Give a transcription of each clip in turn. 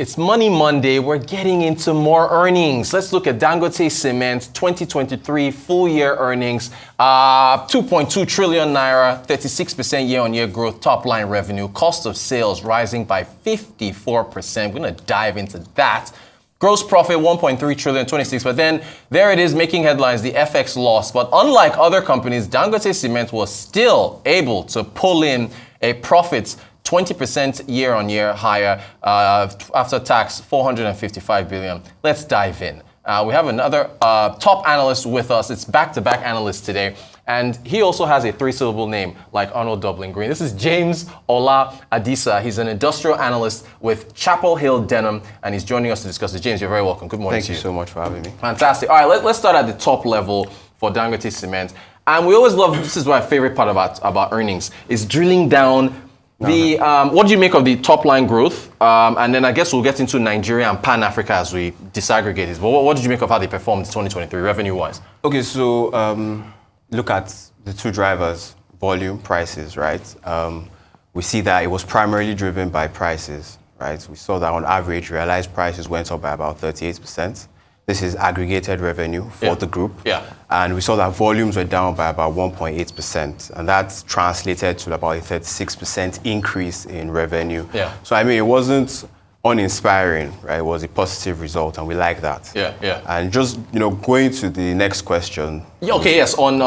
It's Money Monday. We're getting into more earnings. Let's look at Dangote Cement 2023 full year earnings. Uh, 2.2 trillion naira, 36% year on year growth, top line revenue, cost of sales rising by 54%. We're going to dive into that. Gross profit 1.3 trillion, 26. But then there it is making headlines, the FX loss. But unlike other companies, Dangote Cement was still able to pull in a profit 20% year on year higher uh, after tax, 455 billion. Let's dive in. Uh, we have another uh, top analyst with us. It's back to back analyst today. And he also has a three syllable name like Arnold Dublin Green. This is James Ola Adisa. He's an industrial analyst with Chapel Hill Denham, and he's joining us to discuss it. James, you're very welcome. Good morning Thank you, you so much for having me. Fantastic. All right, let, us start at the top level for Dangote Cement. And we always love, this is my favorite part about, about earnings, is drilling down the um, what do you make of the top line growth? Um, and then I guess we'll get into Nigeria and Pan Africa as we disaggregate it. But what, what, did you make of how they performed in 2023 revenue wise? Okay, so um, look at the two drivers: volume, prices. Right. Um, we see that it was primarily driven by prices. Right. We saw that on average, realized prices went up by about 38 percent. This is aggregated revenue for Yeah. the group. Yeah. And we saw that volumes were down by about 1.8%. And that's translated to about a 36% increase in revenue. Yeah. So, I mean, it wasn't uninspiring, right? It was a positive result, and we like that. Yeah, yeah. And just, you know, going to the next question. Yeah, okay, yes, on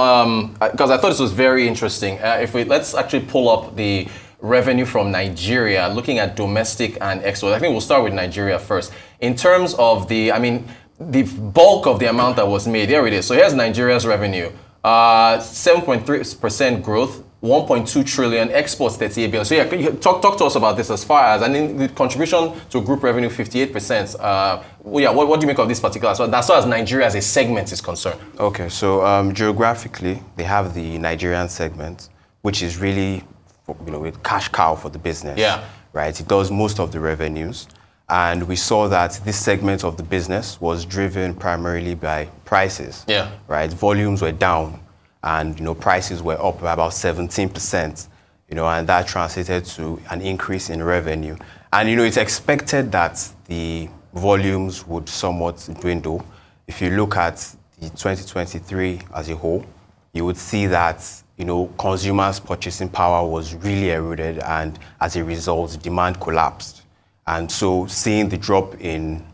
because I thought this was very interesting. Uh, if we let's actually pull up the revenue from Nigeria, looking at domestic and export. I think we'll start with Nigeria first. In terms of the, I mean, the bulk of the amount that was made. There it is. So here's Nigeria's revenue. Uh, 7.3% growth, 1.2 trillion, exports 38 billion. So yeah, talk, talk to us about this as far as, and the contribution to group revenue 58%. Uh, well, yeah, what, what do you make of this particular, so as far as Nigeria as a segment is concerned? Okay, so um, geographically, they have the Nigerian segment, which is really, you know, a cash cow for the business. Yeah. Right. It does most of the revenues, and we saw that this segment of the business was driven primarily by prices. Yeah. Right. Volumes were down, and you know, prices were up by about 17 percent. You know, and that translated to an increase in revenue. And you know, it's expected that the volumes would somewhat dwindle. If you look at the 2023 as a whole, you would see that you know consumers' purchasing power was really eroded, and as a result, demand collapsed. And so, seeing the drop in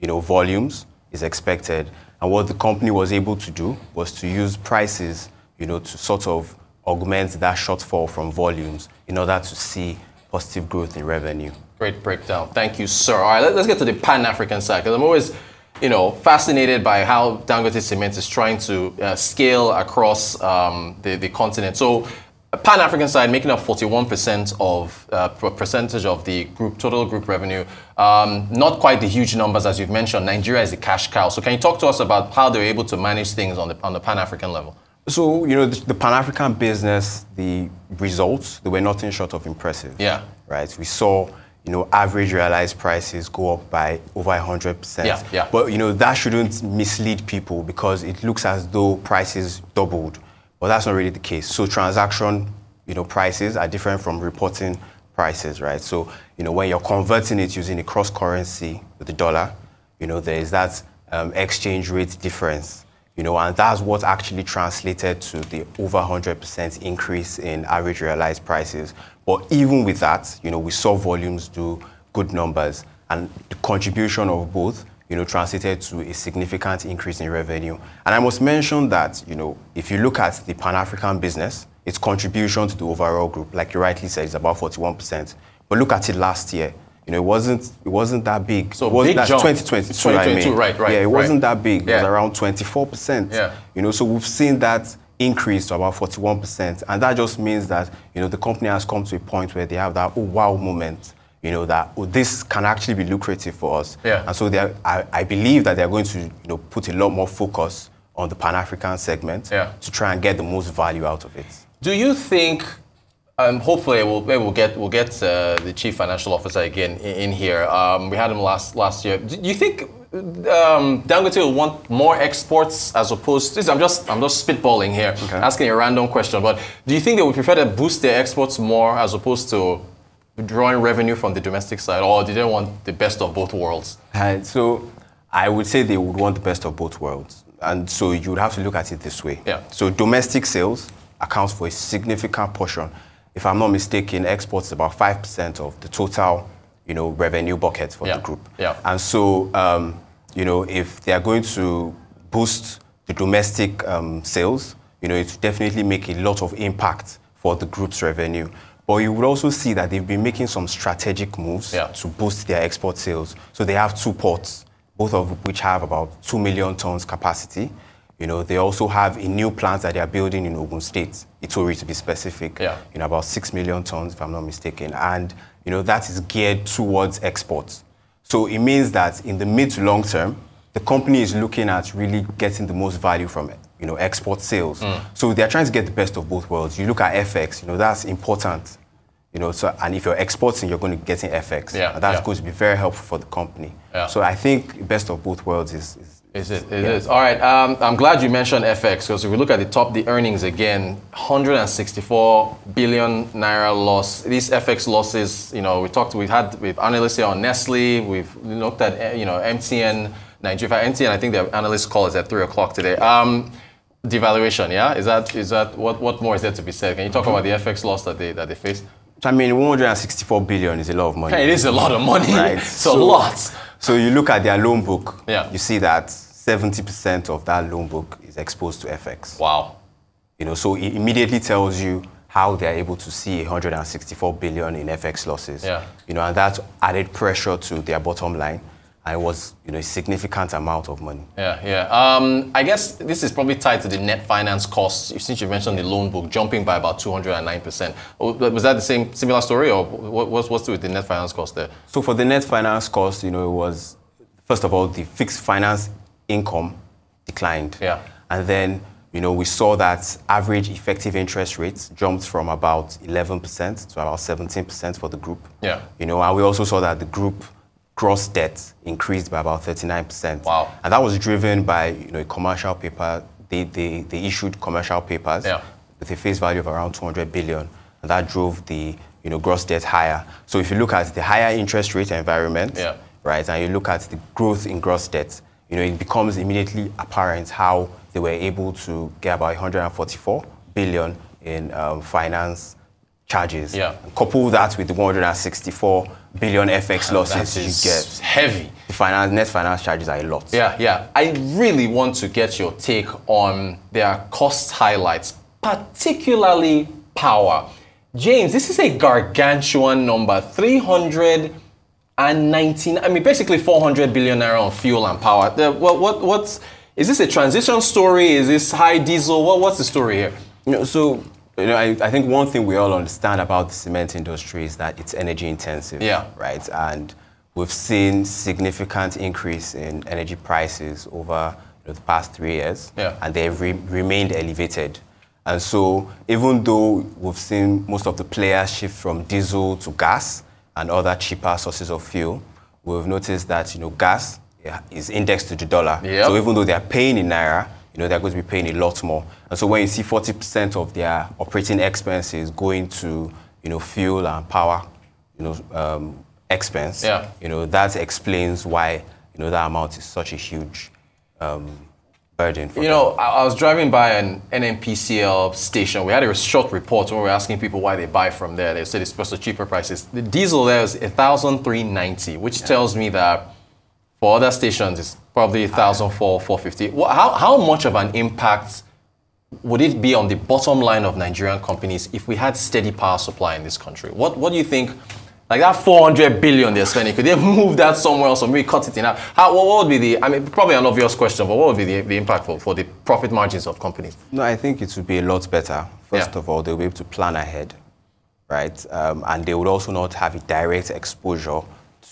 you know volumes is expected. And what the company was able to do was to use prices, you know, to sort of augment that shortfall from volumes in order to see positive growth in revenue. Great breakdown. Thank you, sir. All right, let, us get to the Pan African side because I'm always, you know, fascinated by how Dangote Cement is trying to uh, scale across um, the, the continent. So, Pan African side making up 41% of uh, percentage of the group total group revenue. Um, not quite the huge numbers as you've mentioned. Nigeria is the cash cow. So, can you talk to us about how they're able to manage things on the on the Pan African level? So, you know, the, the Pan African business, the results, they were nothing short of impressive. Yeah. Right? We saw, you know, average realized prices go up by over 100%. Yeah, yeah. But, you know, that shouldn't mislead people because it looks as though prices doubled. But that's not really the case. So, transaction, you know, prices are different from reporting prices, right? So, you know, when you're converting it using a cross currency with the dollar, you know, there is that um, exchange rate difference you know, and that's what actually translated to the over 100% increase in average realized prices. But even with that, you know, we saw volumes do good numbers, and the contribution of both, you know, translated to a significant increase in revenue. And I must mention that, you know, if you look at the Pan-African business, its contribution to the overall group, like you rightly said, is about 41%. But look at it last year. You know, it wasn't it wasn't that big. So it wasn't big that's jump. 2022, 2022, I mean. right, right, Yeah, it right. wasn't that big. It was around 24%. Yeah. You know, so we've seen that increase to about 41%. And that just means that, you know, the company has come to a point where they have that oh wow moment, you know, that oh, this can actually be lucrative for us. Yeah. And so they are, I, I believe that they're going to, you know, put a lot more focus on the Pan-African segment Yeah. to try and get the most value out of it. Do you think? Um, hopefully, we'll maybe we'll get we'll get uh, the chief financial officer again in, in here. Um, we had him last last year. Do you think um, Dangote will want more exports as opposed? This I'm just I'm just spitballing here, asking a random question. But do you think they would prefer to boost their exports more as opposed to drawing revenue from the domestic side, or did they want the best of both worlds? Uh, so I would say they would want the best of both worlds. And so you would have to look at it this way. Yeah. So domestic sales accounts for a significant portion. If I'm not mistaken, exports is about 5% of the total, you know, revenue bucket for Yeah. the group. Yeah. And so, um, you know, if they are going to boost the domestic um, sales, you know, it definitely make a lot of impact for the group's revenue. But you would also see that they've been making some strategic moves Yeah. to boost their export sales. So they have two ports, both of which have about 2 million tons capacity. You know, they also have a new plant that they are building in Ogun State, Itori to be specific, Yeah. you know, about 6 million tons, if I'm not mistaken. And, you know, that is geared towards exports. So it means that in the mid to long term, the company is looking at really getting the most value from you know, export sales. So they're trying to get the best of both worlds. You look at FX, you know, that's important. You know, so, and if you're exporting, you're going to get in FX. Yeah, and that's yeah. going to be very helpful for the company. Yeah. So I think best of both worlds is, is Is it? It is. All right. Um, I'm glad you mentioned FX because if we look at the top, the earnings again, 164 billion naira loss. These FX losses, you know, we talked, we've had with analysts here on Nestle. We've looked at, eh, you know, MTN, Nigeria. MTN, I think the analyst call is at three o'clock today. Um, devaluation, yeah. Is that is that what what more is there to be said? Can you talk about the FX loss that they that they faced? I mean, 164 billion is a lot of money. Hey, it is a lot of money. Right. it's a lot. So you look at their loan book, Yeah. you see that 70% of that loan book is exposed to FX. Wow. You know, so it immediately tells you how they're able to see 164 billion in FX losses. Yeah. You know, and that added pressure to their bottom line. It was, you know, a significant amount of money. Yeah, yeah. Um, I guess this is probably tied to the net finance costs. Since you mentioned the loan book jumping by about 209%. Oh, Was that the same similar story, or what, what's what's with the net finance cost there? So for the net finance cost, you know, it was first of all the fixed finance income declined. Yeah. And then, you know, we saw that average effective interest rates jumped from about 11% to about 17% for the group. Yeah. You know, and we also saw that the group gross debt increased by about 39%. Wow. And that was driven by, you know, a commercial paper. They, they, they issued commercial papers Yeah. with a face value of around 200 billion, and that drove the you know gross debt higher. So if you look at the higher interest rate environment, Yeah. right, and you look at the growth in gross debt, you know it becomes immediately apparent how they were able to get about 144 billion in um, finance charges. Yeah. Couple that with the 164 billion FX losses you get. heavy. The finance, net finance charges are a lot. Yeah, yeah. I really want to get your take on their cost highlights, particularly power. James, this is a gargantuan number 319, I mean, basically 400 billion naira on fuel and power. The, what, what, what's, is this a transition story? Is this high diesel? What, what's the story here? You know, so you know, I, I think one thing we all understand about the cement industry is that it's energy intensive. Yeah. Right. And we've seen significant increase in energy prices over you know, the past three years. Yeah. And they've re- remained elevated. And so even though we've seen most of the players shift from diesel to gas and other cheaper sources of fuel, we've noticed that you know gas is indexed to the dollar. Yep. So even though they are paying in naira, you know, they're going to be paying a lot more. And so when you see 40% of their operating expenses going to, you know, fuel and power, you know, um, expense, Yeah. you know, that explains why, you know, that amount is such a huge um, burden for You them. know, I, I was driving by an NNPCL station. We had a short report when we were asking people why they buy from there. They said it's because of cheaper prices. The diesel there is 1,390, which tells me that for other stations it's probably 1,004, 450. How, how much of an impact would it be on the bottom line of Nigerian companies if we had steady power supply in this country? What, what do you think? Like that 400 billion they're spending, could they move that somewhere else or maybe cut it in half? How, what, what would be the, I mean, probably an obvious question, but what would be the, the impact for, for the profit margins of companies? No, I think it would be a lot better. First Yeah. of all, they'll be able to plan ahead, right? Um, and they would also not have a direct exposure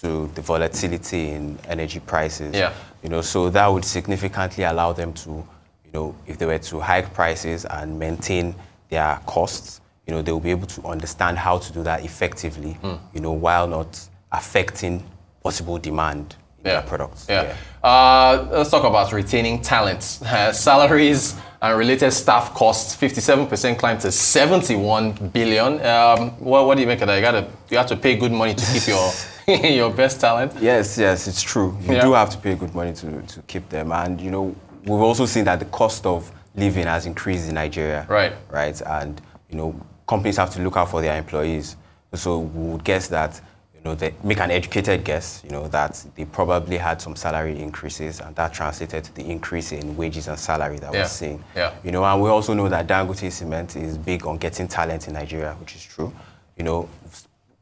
to the volatility in energy prices. Yeah. You know, so that would significantly allow them to, you know, if they were to hike prices and maintain their costs, you know, they'll be able to understand how to do that effectively, Hmm. you know, while not affecting possible demand yeah. products. Yeah. yeah. Uh, let's talk about retaining talent. Uh, salaries and related staff costs 57% climbed to 71 billion. Um, what, what do you make of that? You gotta you have to pay good money to keep your your best talent. Yes, yes, it's true. You yeah. do have to pay good money to, to keep them, and you know we've also seen that the cost of living has increased in Nigeria. Right. Right, and you know companies have to look out for their employees. So we would guess that know, they make an educated guess, you know, that they probably had some salary increases and that translated to the increase in wages and salary that yeah. we're seeing. Yeah. You know, and we also know that Dangote Cement is big on getting talent in Nigeria, which is true. You know,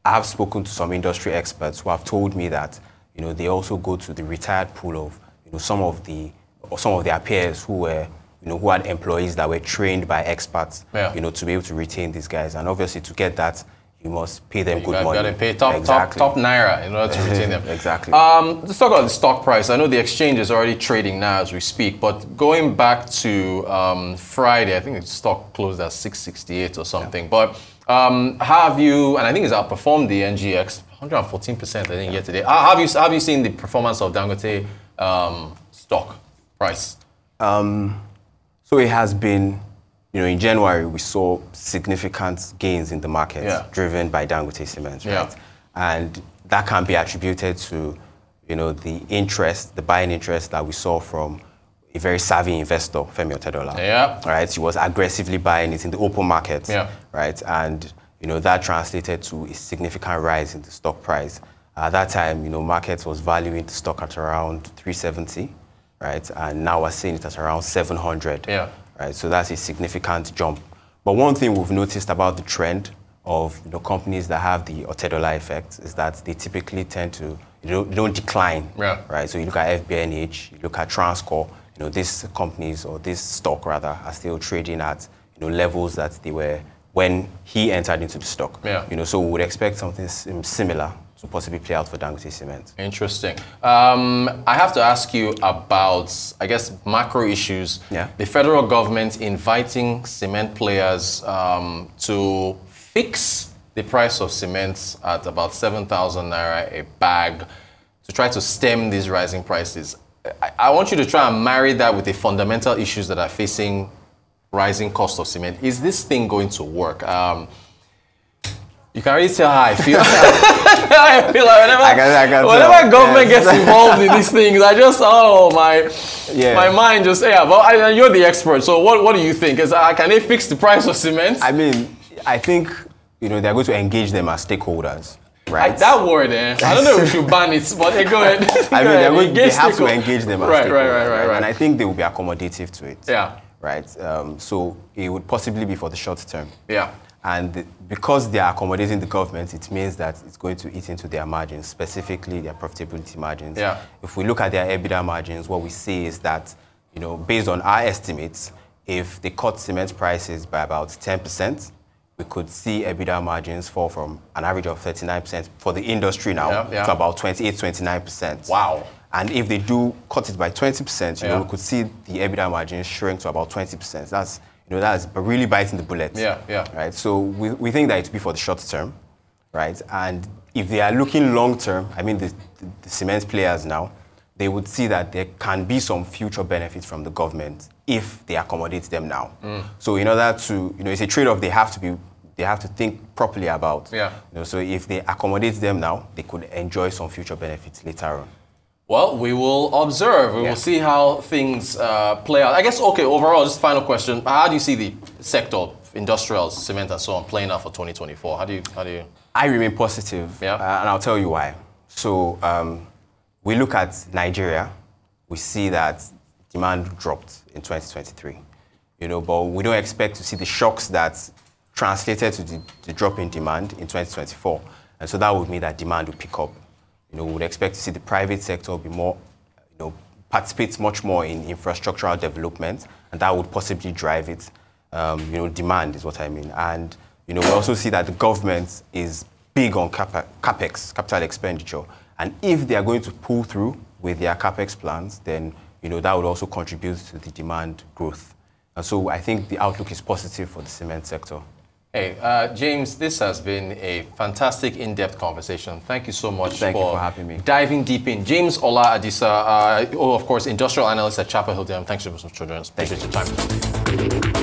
I have spoken to some industry experts who have told me that, you know, they also go to the retired pool of, you know, some of the, or some of their peers who were, you know, who had employees that were trained by experts, yeah. you know, to be able to retain these guys. And obviously to get that, you must pay them you good got, money. Got to pay top, exactly. top, top naira in order to retain them. exactly. Um, let's talk about the stock price. I know the exchange is already trading now as we speak, but going back to um, Friday, I think the stock closed at 668 or something. Yeah. But um, have you, and I think it's outperformed the NGX, 114% I think yeah. yesterday. Have you have you seen the performance of Dangote um, stock price? Um, so it has been you know, in January, we saw significant gains in the market yeah. driven by Dangote Cement, right? Yeah. And that can be attributed to, you know, the interest, the buying interest that we saw from a very savvy investor, Femi Otedola. Yeah. Right? He was aggressively buying it in the open market. Yeah. Right? And, you know, that translated to a significant rise in the stock price. At that time, you know, market was valuing the stock at around 370, right? And now we're seeing it at around 700. Yeah right? So that's a significant jump. But one thing we've noticed about the trend of you know, companies that have the Otedola effect is that they typically tend to they don't, they don't decline, yeah. right? So you look at FBNH, you look at Transcorp, you know, these companies or this stock rather are still trading at you know levels that they were when he entered into the stock. Yeah. You know, so we would expect something similar to possibly play out for Dangote Cement. Interesting. Um, I have to ask you about, I guess, macro issues. Yeah. The federal government inviting cement players um, to fix the price of cement at about 7,000 naira a bag to try to stem these rising prices. I, I want you to try and marry that with the fundamental issues that are facing rising cost of cement. Is this thing going to work? Um, you can already tell how I feel. I feel like whenever, I can, I can whenever government yes. gets involved in these things, I just oh my yeah. my mind just yeah. But I, you're the expert, so what what do you think? Is uh, can they fix the price of cement? I mean, I think you know they're going to engage them as stakeholders. Right. I, that word, eh? I don't know if we should ban it, but hey, go ahead. I mean, they're going, they have to engage them as right, stakeholders. Right, right, right, right. And I think they will be accommodative to it. Yeah. Right. Um, so it would possibly be for the short term. Yeah. And because they are accommodating the government, it means that it's going to eat into their margins, specifically their profitability margins. Yeah. If we look at their EBITDA margins, what we see is that, you know, based on our estimates, if they cut cement prices by about 10%, we could see EBITDA margins fall from an average of 39% for the industry now yeah, yeah. to about 28, 29%. Wow. And if they do cut it by 20%, you yeah. know, we could see the EBITDA margins shrink to about 20%. That's you know, that's really biting the bullet. Yeah, yeah. Right. So we, we think that it will be for the short term, right? And if they are looking long term, I mean, the, the, the, cement players now, they would see that there can be some future benefits from the government if they accommodate them now. Mm. So in order to, you know, it's a trade-off they have to be, they have to think properly about. Yeah. You know, so if they accommodate them now, they could enjoy some future benefits later on. Well, we will observe. We yeah. will see how things uh, play out. I guess, okay, overall, just final question. How do you see the sector, industrials, cement, and so on, playing out for 2024? How do you, how do you? I remain positive, yeah. Uh, and I'll tell you why. So, um, we look at Nigeria, we see that demand dropped in 2023. You know, but we don't expect to see the shocks that translated to the, the drop in demand in 2024. And so that would mean that demand will pick up you know, we would expect to see the private sector be more, you know, participate much more in infrastructural development, and that would possibly drive it. Um, you know, demand is what I mean. And, you know, we also see that the government is big on capex, capital expenditure. And if they are going to pull through with their capex plans, then, you know, that would also contribute to the demand growth. And so I think the outlook is positive for the cement sector. Hey, uh, James, this has been a fantastic, in-depth conversation. Thank you so much Thank for, you for having me. diving deep in. James Ola Adisa, uh, oh, of course, industrial analyst at Chapel Hill Thanks so much for joining us. Appreciate your time.